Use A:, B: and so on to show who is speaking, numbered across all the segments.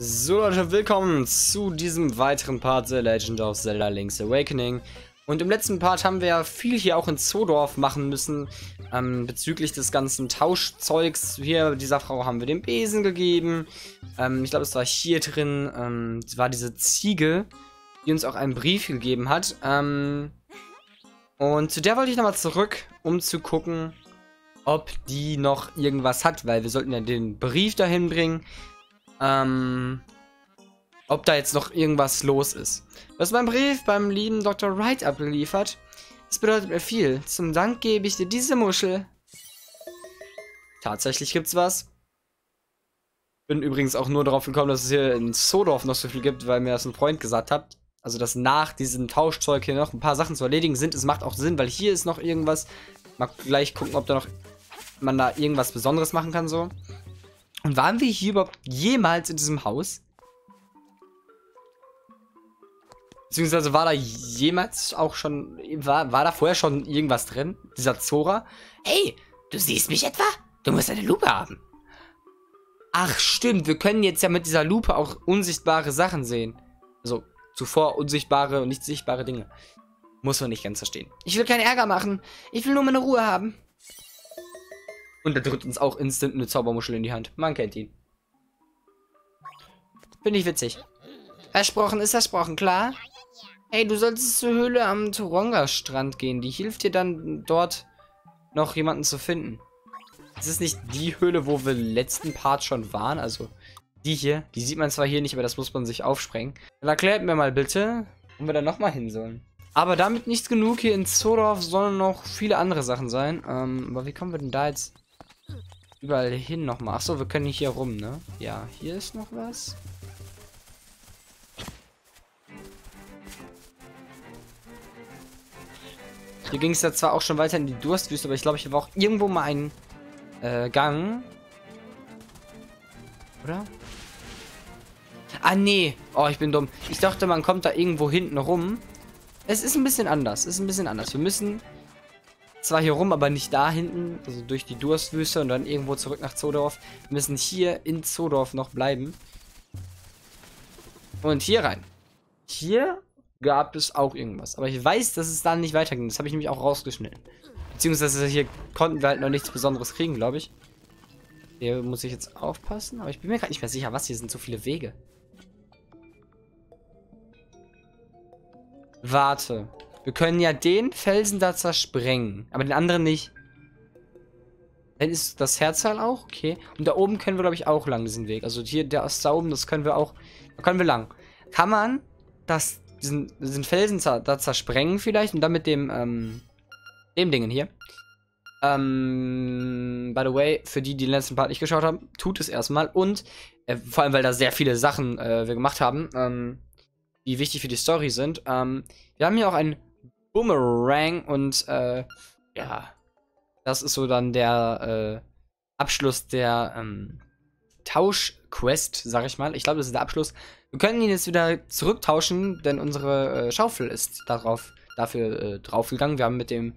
A: So Leute, willkommen zu diesem weiteren Part The Legend of Zelda Link's Awakening. Und im letzten Part haben wir viel hier auch in Zodorf machen müssen, ähm, bezüglich des ganzen Tauschzeugs. Hier, dieser Frau haben wir den Besen gegeben. Ähm, ich glaube, es war hier drin, ähm, es war diese Ziege, die uns auch einen Brief gegeben hat. Ähm, und zu der wollte ich nochmal zurück, um zu gucken, ob die noch irgendwas hat, weil wir sollten ja den Brief dahin bringen ähm, ob da jetzt noch irgendwas los ist. Was mein Brief beim lieben Dr. Wright abgeliefert. Das bedeutet mir viel. Zum Dank gebe ich dir diese Muschel. Tatsächlich gibt's was. Bin übrigens auch nur darauf gekommen, dass es hier in Sodorf noch so viel gibt, weil mir das ein Freund gesagt hat. Also, dass nach diesem Tauschzeug hier noch ein paar Sachen zu erledigen sind. Es macht auch Sinn, weil hier ist noch irgendwas. Mal gleich gucken, ob da noch man da irgendwas Besonderes machen kann, so. Und waren wir hier überhaupt jemals in diesem Haus? Beziehungsweise war da jemals auch schon, war, war da vorher schon irgendwas drin? Dieser Zora?
B: Hey, du siehst mich etwa? Du musst eine Lupe haben.
A: Ach stimmt, wir können jetzt ja mit dieser Lupe auch unsichtbare Sachen sehen. Also zuvor unsichtbare und nicht sichtbare Dinge. Muss man nicht ganz verstehen.
B: Ich will keinen Ärger machen. Ich will nur meine Ruhe haben.
A: Und er drückt uns auch instant eine Zaubermuschel in die Hand. Man kennt ihn. Finde ich witzig.
B: Versprochen ist versprochen, klar? Hey, du solltest zur Höhle am Toronga-Strand gehen. Die hilft dir dann dort noch jemanden zu finden.
A: Ist es nicht die Höhle, wo wir letzten Part schon waren? Also die hier. Die sieht man zwar hier nicht, aber das muss man sich aufsprengen. Dann erklärt mir mal bitte, wo wir da nochmal hin sollen. Aber damit nicht genug hier in Zodorf sollen noch viele andere Sachen sein. Ähm, aber wie kommen wir denn da jetzt überall hin nochmal. Achso, wir können hier rum, ne? Ja, hier ist noch was. Hier ging es ja zwar auch schon weiter in die Durstwüste, aber ich glaube, hier war auch irgendwo mal ein äh, Gang. Oder? Ah, nee. Oh, ich bin dumm. Ich dachte, man kommt da irgendwo hinten rum. Es ist ein bisschen anders. Es ist ein bisschen anders. Wir müssen zwar hier rum, aber nicht da hinten, also durch die Durstwüste und dann irgendwo zurück nach Zodorf. Wir müssen hier in Zodorf noch bleiben. Und hier rein. Hier gab es auch irgendwas. Aber ich weiß, dass es da nicht weiterging. Das habe ich nämlich auch rausgeschnitten. Beziehungsweise hier konnten wir halt noch nichts Besonderes kriegen, glaube ich. Hier muss ich jetzt aufpassen. Aber ich bin mir gerade nicht mehr sicher, was hier sind so viele Wege. Warte. Wir können ja den Felsen da zersprengen, aber den anderen nicht. Dann ist das Herzteil auch, okay. Und da oben können wir, glaube ich, auch lang diesen Weg. Also hier, der ist da oben, das können wir auch, da können wir lang. Kann man das, diesen, diesen Felsen da zersprengen vielleicht und dann mit dem, ähm, dem Dingen hier. Ähm, by the way, für die, die den letzten Part nicht geschaut haben, tut es erstmal. Und, äh, vor allem, weil da sehr viele Sachen äh, wir gemacht haben, ähm, die wichtig für die Story sind. Ähm, wir haben hier auch ein Boomerang und äh, ja, das ist so dann der äh, Abschluss der ähm, Tauschquest, sag ich mal. Ich glaube, das ist der Abschluss. Wir können ihn jetzt wieder zurücktauschen, denn unsere äh, Schaufel ist darauf, dafür äh, draufgegangen. Wir haben mit dem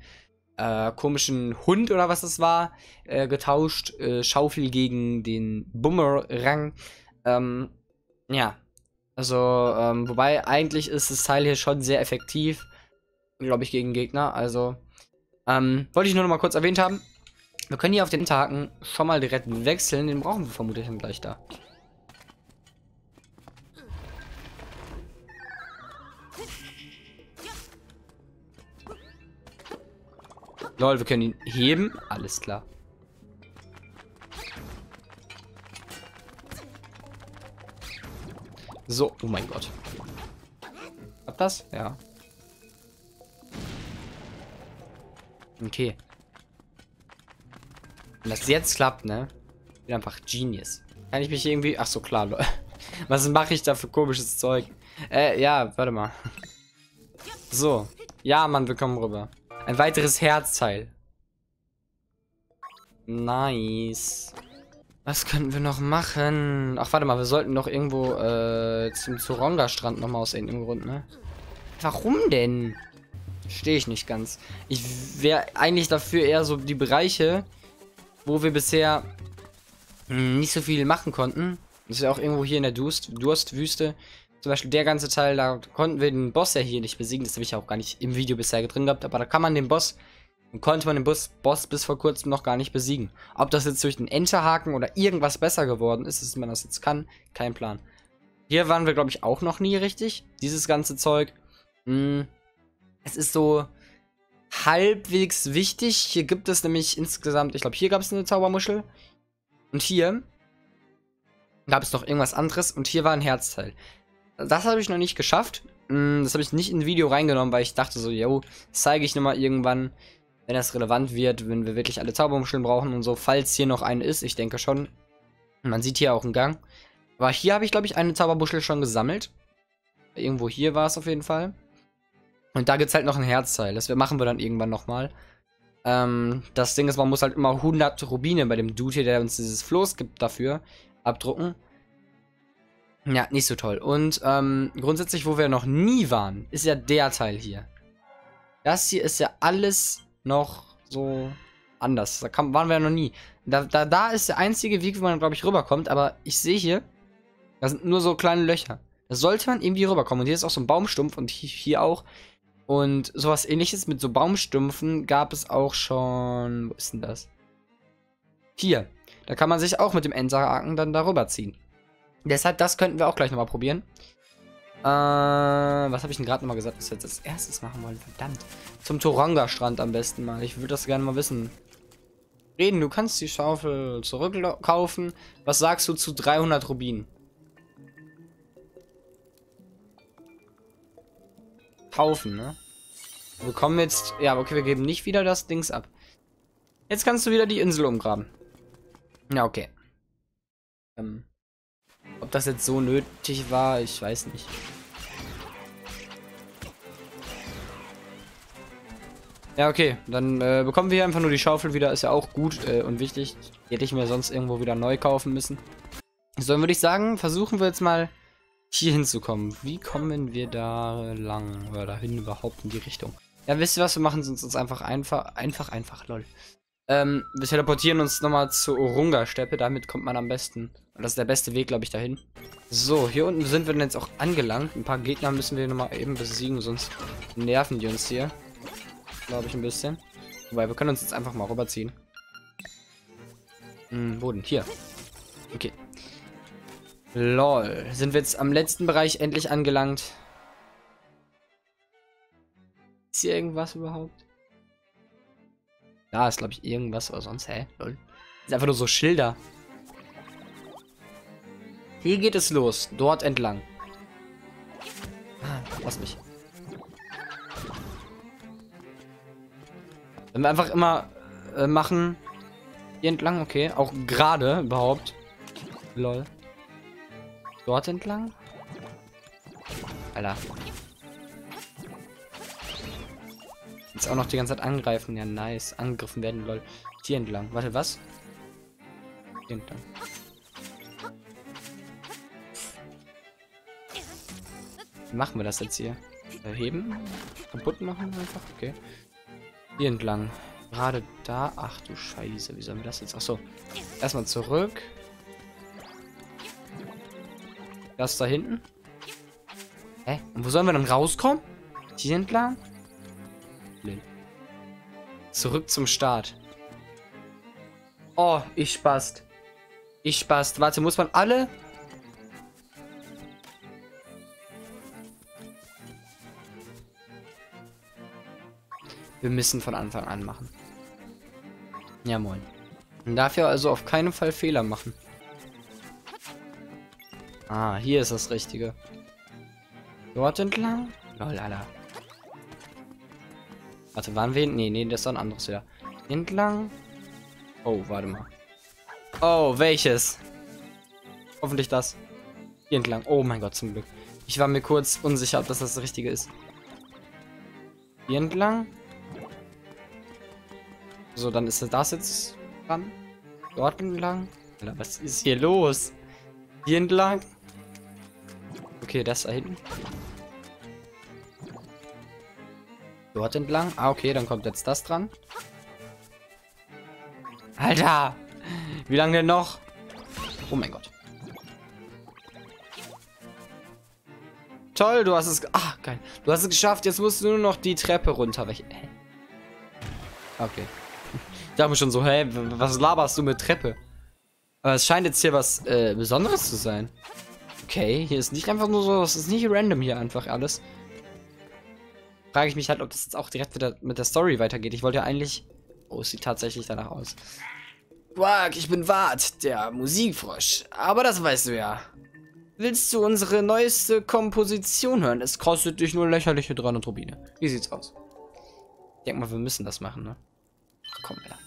A: äh, komischen Hund oder was das war äh, getauscht. Äh, Schaufel gegen den Boomerang. Ähm, ja, also, ähm, wobei eigentlich ist das Teil hier schon sehr effektiv glaube ich, gegen Gegner. Also, ähm, wollte ich nur noch mal kurz erwähnt haben. Wir können hier auf den Tagen schon mal direkt wechseln. Den brauchen wir vermutlich dann gleich da. Lol, wir können ihn heben. Alles klar. So, oh mein Gott. Hab das? Ja. Okay. Wenn das jetzt klappt, ne? Bin einfach Genius. Kann ich mich irgendwie... Ach so, klar, Leute. Was mache ich da für komisches Zeug? Äh, ja, warte mal. So. Ja, Mann, wir kommen rüber. Ein weiteres Herzteil. Nice. Was könnten wir noch machen? Ach, warte mal, wir sollten doch irgendwo äh, zum Zoronga-Strand nochmal aus irgendeinem Grund, ne? Warum denn? Verstehe ich nicht ganz. Ich wäre eigentlich dafür eher so die Bereiche, wo wir bisher hm, nicht so viel machen konnten. Das ist ja auch irgendwo hier in der Durst Durstwüste. Zum Beispiel der ganze Teil, da konnten wir den Boss ja hier nicht besiegen. Das habe ich ja auch gar nicht im Video bisher drin gehabt. Aber da kann man den Boss, konnte man den Boss, Boss bis vor kurzem noch gar nicht besiegen. Ob das jetzt durch den Enterhaken oder irgendwas besser geworden ist, dass man das jetzt kann, kein Plan. Hier waren wir, glaube ich, auch noch nie richtig. Dieses ganze Zeug. Mh, hm, es ist so halbwegs wichtig. Hier gibt es nämlich insgesamt, ich glaube, hier gab es eine Zaubermuschel. Und hier gab es noch irgendwas anderes. Und hier war ein Herzteil. Das habe ich noch nicht geschafft. Hm, das habe ich nicht in ein Video reingenommen, weil ich dachte so, yo, zeige ich nochmal irgendwann, wenn das relevant wird, wenn wir wirklich alle Zaubermuscheln brauchen und so, falls hier noch eine ist. Ich denke schon. Man sieht hier auch einen Gang. Aber hier habe ich, glaube ich, eine Zaubermuschel schon gesammelt. Irgendwo hier war es auf jeden Fall. Und da gibt es halt noch ein Herzteil. Das machen wir dann irgendwann nochmal. Ähm, das Ding ist, man muss halt immer 100 Rubine bei dem Dude hier, der uns dieses Floß gibt, dafür abdrucken. Ja, nicht so toll. Und ähm, grundsätzlich, wo wir noch nie waren, ist ja der Teil hier. Das hier ist ja alles noch so anders. Da kam, waren wir ja noch nie. Da, da, da ist der einzige Weg, wie man, glaube ich, rüberkommt. Aber ich sehe hier, da sind nur so kleine Löcher. Da sollte man irgendwie rüberkommen. Und hier ist auch so ein Baumstumpf und hier auch. Und sowas ähnliches mit so Baumstümpfen gab es auch schon. Wo ist denn das? Hier. Da kann man sich auch mit dem Enterhaken dann darüber ziehen. Deshalb, das könnten wir auch gleich nochmal probieren. Äh, was habe ich denn gerade nochmal gesagt, was wir jetzt als erstes machen wollen? Verdammt. Zum Toronga-Strand am besten mal. Ich würde das gerne mal wissen. Reden, du kannst die Schaufel zurückkaufen. Was sagst du zu 300 Rubinen? Kaufen, ne? Wir bekommen jetzt... Ja, okay, wir geben nicht wieder das Dings ab. Jetzt kannst du wieder die Insel umgraben. Ja, okay. Ähm... Ob das jetzt so nötig war, ich weiß nicht. Ja, okay. Dann äh, bekommen wir einfach nur die Schaufel wieder. Ist ja auch gut äh, und wichtig. Hätte ich mir sonst irgendwo wieder neu kaufen müssen. So, dann würde ich sagen, versuchen wir jetzt mal hier hinzukommen. Wie kommen wir da lang? Oder dahin überhaupt in die Richtung? Ja, wisst ihr was? Wir machen uns einfach einfach, einfach, einfach, lol. Ähm, wir teleportieren uns nochmal zur Orunga-Steppe. Damit kommt man am besten. Das ist der beste Weg, glaube ich, dahin. So, hier unten sind wir dann jetzt auch angelangt. Ein paar Gegner müssen wir nochmal eben besiegen, sonst nerven die uns hier. Glaube ich ein bisschen. Wobei, wir können uns jetzt einfach mal rüberziehen. Hm, wo denn? Hier. Okay. Lol. Sind wir jetzt am letzten Bereich endlich angelangt? Ist hier irgendwas überhaupt? Da ist, glaube ich, irgendwas, oder sonst, hä? Lol. Sind einfach nur so Schilder. Hier geht es los. Dort entlang. Ah, lass mich. Wenn wir einfach immer äh, machen. Hier entlang, okay. Auch gerade überhaupt. Lol. Dort entlang? Alter. Jetzt auch noch die ganze Zeit angreifen. Ja, nice. Angegriffen werden, lol. Hier entlang. Warte, was? Hier entlang. Wie machen wir das jetzt hier? Erheben? Kaputt machen einfach? Okay. Hier entlang. Gerade da. Ach du Scheiße. Wie sollen wir das jetzt? Achso. Erstmal zurück. Das da hinten. Hä? Und wo sollen wir dann rauskommen? Hier entlang? Zurück zum Start. Oh, ich spast. Ich spast. Warte, muss man alle... Wir müssen von Anfang an machen. Ja, moin. Man darf ja also auf keinen Fall Fehler machen. Ah, hier ist das Richtige. Dort entlang? Lol, Alter. Warte, waren wir? Nee, nee, das ist ein anderes wieder. Entlang. Oh, warte mal. Oh, welches? Hoffentlich das. Hier entlang. Oh mein Gott, zum Glück. Ich war mir kurz unsicher, ob das das Richtige ist. Hier entlang. So, dann ist das jetzt dran. Dort entlang. Alter, was ist hier los? Hier entlang. Okay, das da hinten. Dort entlang. Ah, okay, dann kommt jetzt das dran. Alter! Wie lange denn noch? Oh mein Gott. Toll, du hast es... Ah, geil. Du hast es geschafft. Jetzt musst du nur noch die Treppe runter. Welche... Hä? Okay. Ich dachte mir schon so, hä, was laberst du mit Treppe? Aber es scheint jetzt hier was äh, Besonderes zu sein. Okay, hier ist nicht einfach nur so, es ist nicht random hier einfach alles. Frage ich mich halt, ob das jetzt auch direkt wieder mit der Story weitergeht. Ich wollte ja eigentlich... Oh, es sieht tatsächlich danach aus. Quack, ich bin Wart, der Musikfrosch. Aber das weißt du ja. Willst du unsere neueste Komposition hören? Es kostet dich nur lächerliche 300 Rubine. Wie sieht's aus? Ich denke mal, wir müssen das machen, ne? Ach, komm, ja.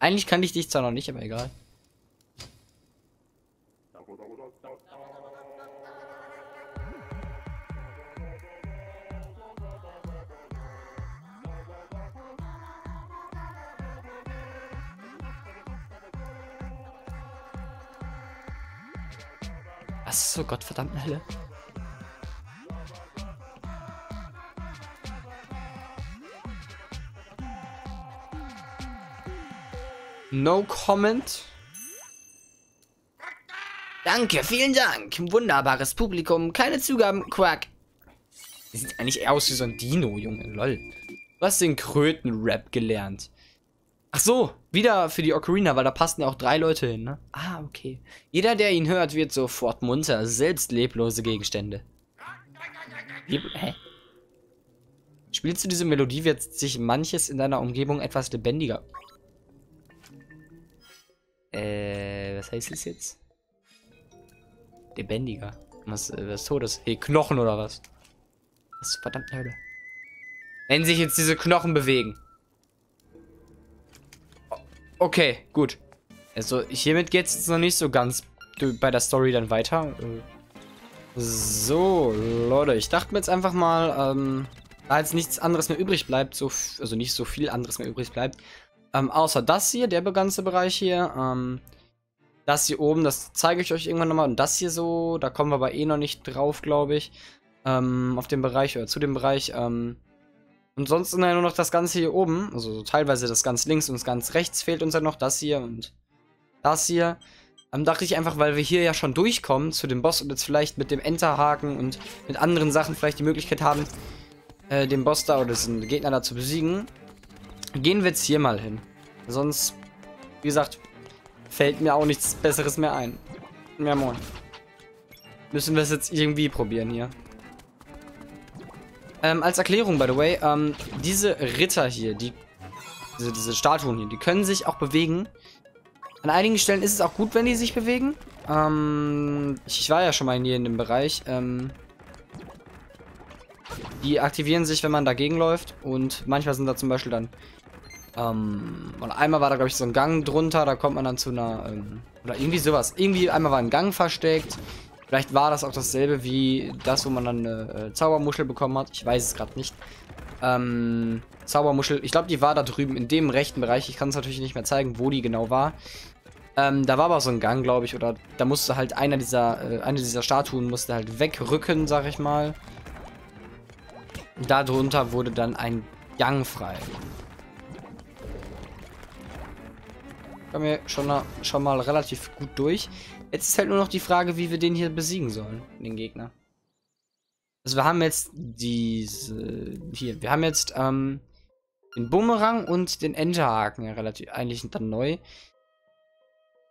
A: Eigentlich kann ich dich zwar noch nicht, aber egal. Was ist so Gottverdammte Hölle? No comment. Danke, vielen Dank. Wunderbares Publikum. Keine Zugaben, Quack. Sieht eigentlich eher aus wie so ein Dino, Junge. Lol. Du hast den Kröten-Rap gelernt. Ach so, wieder für die Ocarina, weil da passen ja auch drei Leute hin, ne? Ah, okay. Jeder, der ihn hört, wird sofort munter. Selbst leblose Gegenstände. Leb Hä? Spielst du diese Melodie, wird sich manches in deiner Umgebung etwas lebendiger äh, was heißt das jetzt? Lebendiger. Was, äh, was Todes? Hey, Knochen oder was? Was ist verdammt Hölle? Wenn sich jetzt diese Knochen bewegen. Okay, gut. Also, hiermit geht es jetzt noch nicht so ganz bei der Story dann weiter. So, Leute, ich dachte mir jetzt einfach mal, ähm, da jetzt nichts anderes mehr übrig bleibt, so, also nicht so viel anderes mehr übrig bleibt, ähm, außer das hier, der ganze Bereich hier. Ähm, das hier oben, das zeige ich euch irgendwann nochmal. Und das hier so, da kommen wir aber eh noch nicht drauf, glaube ich. Ähm, auf dem Bereich oder zu dem Bereich. Ähm, und sonst ja nur noch das Ganze hier oben. Also so teilweise das ganz links und das ganz rechts fehlt uns ja noch. Das hier und das hier. Ähm, dachte ich einfach, weil wir hier ja schon durchkommen zu dem Boss und jetzt vielleicht mit dem Enterhaken und mit anderen Sachen vielleicht die Möglichkeit haben, äh, den Boss da oder diesen Gegner da zu besiegen. Gehen wir jetzt hier mal hin. Sonst, wie gesagt, fällt mir auch nichts Besseres mehr ein. Ja, moin. Müssen wir es jetzt irgendwie probieren hier. Ähm, als Erklärung, by the way, ähm, diese Ritter hier, die, diese, diese Statuen hier, die können sich auch bewegen. An einigen Stellen ist es auch gut, wenn die sich bewegen. Ähm, ich war ja schon mal hier in dem Bereich. Ähm, die aktivieren sich, wenn man dagegen läuft. Und manchmal sind da zum Beispiel dann ähm, und einmal war da, glaube ich, so ein Gang drunter, da kommt man dann zu einer, ähm, oder irgendwie sowas. Irgendwie einmal war ein Gang versteckt. Vielleicht war das auch dasselbe wie das, wo man dann eine äh, Zaubermuschel bekommen hat. Ich weiß es gerade nicht. Ähm, Zaubermuschel, ich glaube, die war da drüben in dem rechten Bereich. Ich kann es natürlich nicht mehr zeigen, wo die genau war. Ähm, da war aber so ein Gang, glaube ich, oder da musste halt einer dieser, äh, eine dieser Statuen musste halt wegrücken, sag ich mal. Darunter wurde dann ein Gang frei. kommen wir schon, schon mal relativ gut durch. Jetzt ist halt nur noch die Frage, wie wir den hier besiegen sollen, den Gegner. Also wir haben jetzt diese, hier, wir haben jetzt ähm, den Bumerang und den Enterhaken ja relativ, eigentlich dann neu.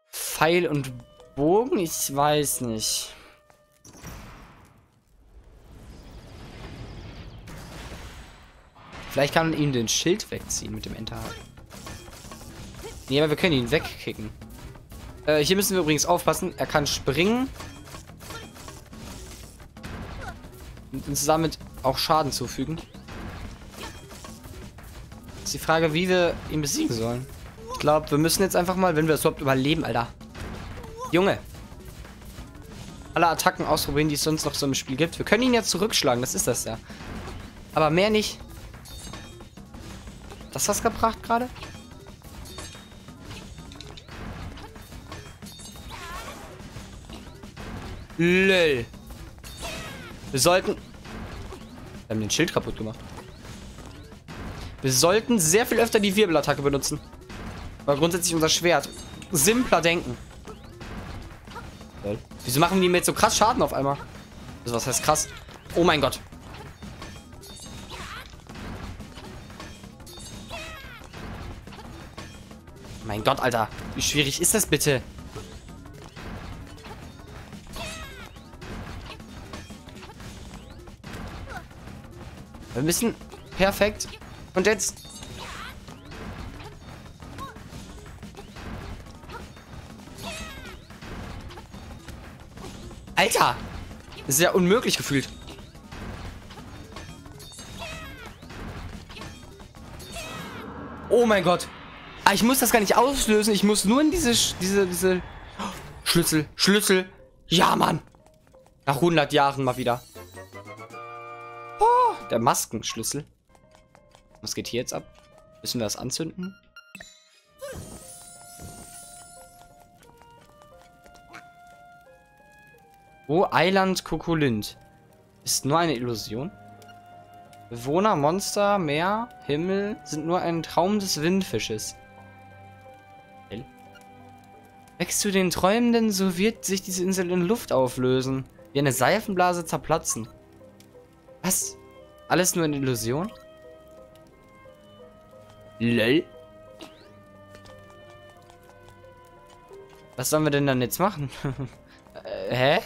A: Pfeil und Bogen, ich weiß nicht. Vielleicht kann man ihm den Schild wegziehen mit dem Enterhaken. Nee, aber wir können ihn wegkicken. Äh, hier müssen wir übrigens aufpassen. Er kann springen. Und uns damit auch Schaden zufügen. Ist die Frage, wie wir ihn besiegen sollen. Ich glaube, wir müssen jetzt einfach mal, wenn wir es überhaupt überleben, Alter. Junge. Alle Attacken ausprobieren, die es sonst noch so im Spiel gibt. Wir können ihn ja zurückschlagen, das ist das ja. Aber mehr nicht. Das was gebracht gerade? Lol. Wir sollten... Wir haben den Schild kaputt gemacht. Wir sollten sehr viel öfter die Wirbelattacke benutzen. Aber grundsätzlich unser Schwert. Simpler denken. Lol. Wieso machen die mir jetzt so krass Schaden auf einmal? Also was heißt krass? Oh mein Gott. Mein Gott, Alter. Wie schwierig ist das bitte? Wir müssen... Perfekt. Und jetzt... Alter! Das ist ja unmöglich gefühlt. Oh mein Gott. Ah, ich muss das gar nicht auslösen. Ich muss nur in diese, diese, diese... Schlüssel, Schlüssel. Ja, Mann. Nach 100 Jahren mal wieder. Der Maskenschlüssel. Was geht hier jetzt ab? Müssen wir das anzünden? Oh, Eiland Kokolint. Ist nur eine Illusion? Bewohner, Monster, Meer, Himmel sind nur ein Traum des Windfisches. Wächst du den Träumenden, so wird sich diese Insel in Luft auflösen. Wie eine Seifenblase zerplatzen. Was? Alles nur eine Illusion? Lol. Was sollen wir denn dann jetzt machen? äh, hä?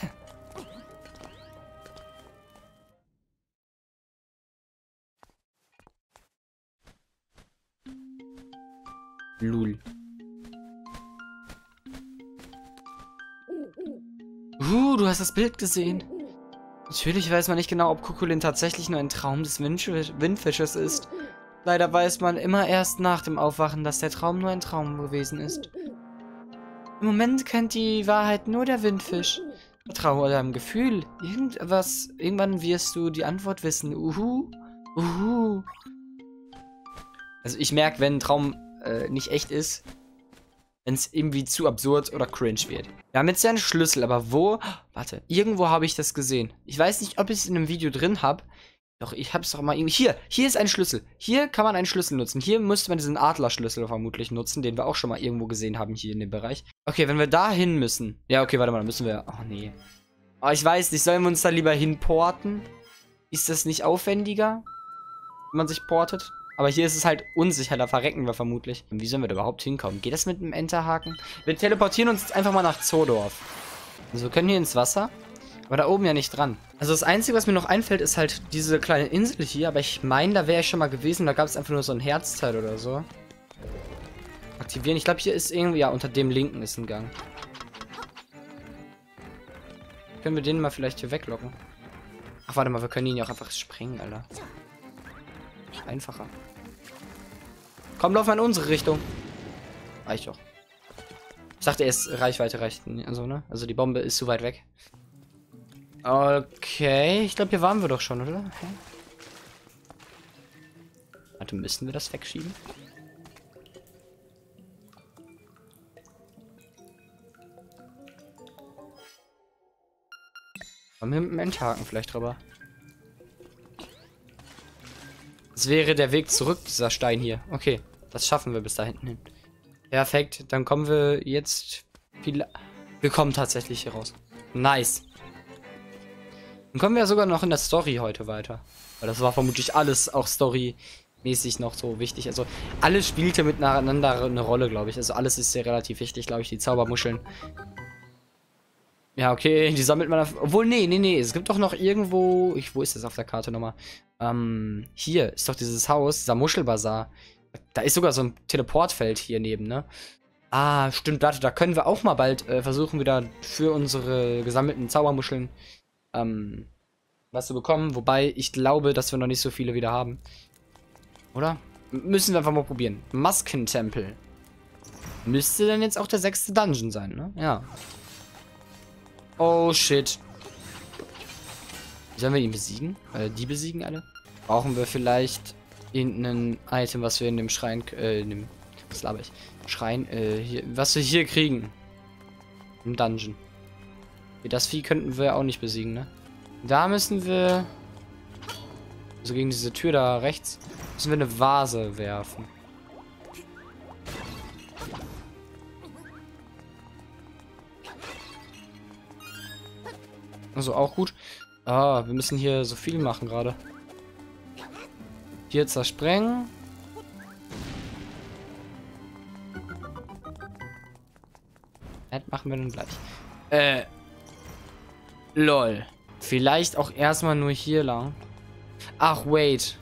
A: Lul. Uh, du hast das Bild gesehen. Natürlich weiß man nicht genau, ob Kukulin tatsächlich nur ein Traum des Windfisches ist. Leider weiß man immer erst nach dem Aufwachen, dass der Traum nur ein Traum gewesen ist. Im Moment kennt die Wahrheit nur der Windfisch. Vertraue deinem Gefühl. Irgendwas, irgendwann wirst du die Antwort wissen. Uhu. Uhu. Also ich merke, wenn ein Traum äh, nicht echt ist, wenn es irgendwie zu absurd oder cringe wird. Wir haben jetzt ja einen Schlüssel, aber wo? Warte, irgendwo habe ich das gesehen. Ich weiß nicht, ob ich es in einem Video drin habe. Doch, ich habe es doch mal irgendwie... Hier, hier ist ein Schlüssel. Hier kann man einen Schlüssel nutzen. Hier müsste man diesen Adlerschlüssel vermutlich nutzen, den wir auch schon mal irgendwo gesehen haben hier in dem Bereich. Okay, wenn wir da hin müssen... Ja, okay, warte mal, dann müssen wir... Oh, nee. Oh, ich weiß nicht, sollen wir uns da lieber hinporten? Ist das nicht aufwendiger, wenn man sich portet? Aber hier ist es halt unsicher, da verrecken wir vermutlich. Und wie sollen wir da überhaupt hinkommen? Geht das mit dem Enterhaken? Wir teleportieren uns jetzt einfach mal nach Zodorf. Also wir können hier ins Wasser. Aber da oben ja nicht dran. Also das Einzige, was mir noch einfällt, ist halt diese kleine Insel hier. Aber ich meine, da wäre ich schon mal gewesen. Da gab es einfach nur so ein Herzteil oder so. Aktivieren. Ich glaube, hier ist irgendwie... Ja, unter dem linken ist ein Gang. Können wir den mal vielleicht hier weglocken? Ach, warte mal. Wir können ihn ja auch einfach sprengen, Alter. Einfacher. Komm, lauf mal in unsere Richtung. Reicht doch. Ich dachte erst, Reichweite reicht. Also, ne? Also die Bombe ist zu weit weg. Okay, ich glaube, hier waren wir doch schon, oder? Okay. Warte, müssen wir das wegschieben? Kommen wir mit dem Endhaken vielleicht drüber? Wäre der Weg zurück, dieser Stein hier. Okay, das schaffen wir bis da hinten hin. Perfekt, dann kommen wir jetzt... Wir kommen tatsächlich hier raus. Nice. Dann kommen wir sogar noch in der Story heute weiter. Weil das war vermutlich alles auch storymäßig noch so wichtig. Also alles spielte miteinander eine Rolle, glaube ich. Also alles ist sehr relativ wichtig, glaube ich. Die Zaubermuscheln. Ja, okay, die sammelt man auf... Obwohl, nee, nee, nee. Es gibt doch noch irgendwo... Ich, wo ist das auf der Karte nochmal? Ähm, hier ist doch dieses Haus, dieser Muschelbazar. Da ist sogar so ein Teleportfeld hier neben, ne? Ah, stimmt, warte, da können wir auch mal bald äh, versuchen, wieder für unsere gesammelten Zaubermuscheln ähm, was zu bekommen. Wobei, ich glaube, dass wir noch nicht so viele wieder haben. Oder? M müssen wir einfach mal probieren. Maskentempel. Müsste dann jetzt auch der sechste Dungeon sein, ne? Ja. Oh, shit. Sollen wir ihn besiegen? Äh, die besiegen alle? Brauchen wir vielleicht irgendein Item, was wir in dem Schrein, äh, in dem, was laber ich? Schrein, äh, hier, was wir hier kriegen. Im Dungeon. Das Vieh könnten wir auch nicht besiegen, ne? Da müssen wir, also gegen diese Tür da rechts, müssen wir eine Vase werfen. Also auch gut. Ah, wir müssen hier so viel machen gerade. Hier zersprengen. Das machen wir dann gleich. Äh. Lol. Vielleicht auch erstmal nur hier lang. Ach, wait.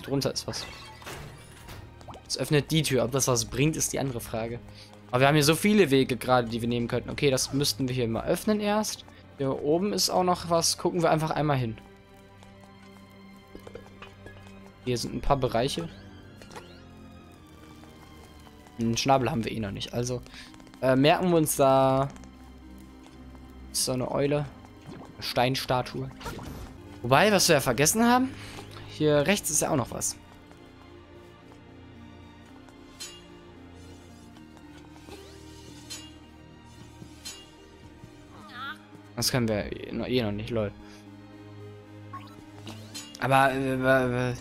A: Drunter ist was. Das öffnet die Tür. Ob das was bringt, ist die andere Frage. Aber wir haben hier so viele Wege gerade, die wir nehmen könnten. Okay, das müssten wir hier mal öffnen erst. Hier oben ist auch noch was. Gucken wir einfach einmal hin. Hier sind ein paar Bereiche. Einen Schnabel haben wir eh noch nicht. Also äh, merken wir uns da so eine Eule. Steinstatue. Wobei, was wir ja vergessen haben, hier rechts ist ja auch noch was. Das können wir eh noch nicht, lol. Aber, äh,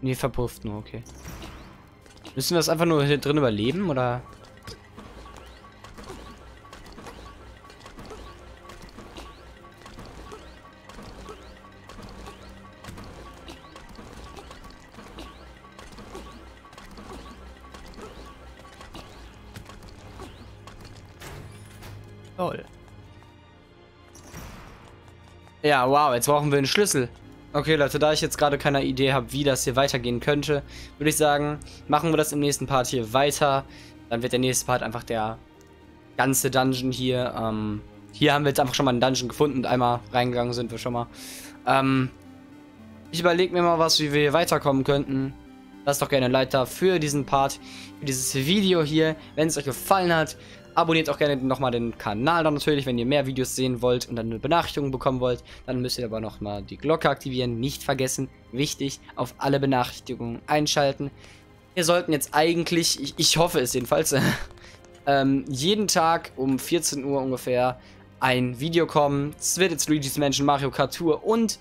A: Nee, verpufft nur, okay. Müssen wir das einfach nur hier drin überleben, oder? Toll. Ja, wow, jetzt brauchen wir einen Schlüssel. Okay, Leute, da ich jetzt gerade keine Idee habe, wie das hier weitergehen könnte, würde ich sagen, machen wir das im nächsten Part hier weiter. Dann wird der nächste Part einfach der ganze Dungeon hier. Ähm, hier haben wir jetzt einfach schon mal einen Dungeon gefunden und einmal reingegangen sind wir schon mal. Ähm, ich überlege mir mal was, wie wir hier weiterkommen könnten. Lasst doch gerne ein Like da für diesen Part, für dieses Video hier. Wenn es euch gefallen hat, Abonniert auch gerne nochmal den Kanal dann natürlich, wenn ihr mehr Videos sehen wollt und dann eine Benachrichtigung bekommen wollt. Dann müsst ihr aber nochmal die Glocke aktivieren. Nicht vergessen, wichtig, auf alle Benachrichtigungen einschalten. Wir sollten jetzt eigentlich, ich, ich hoffe es jedenfalls, ähm, jeden Tag um 14 Uhr ungefähr ein Video kommen. Es wird jetzt Luigi's Mansion, Mario Kart Tour und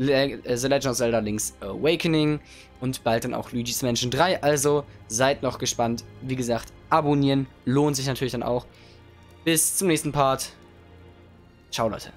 A: Le äh, The Legend of Zelda Link's Awakening und bald dann auch Luigi's Mansion 3. Also seid noch gespannt. Wie gesagt, abonnieren lohnt sich natürlich dann auch. Bis zum nächsten Part. Ciao, Leute.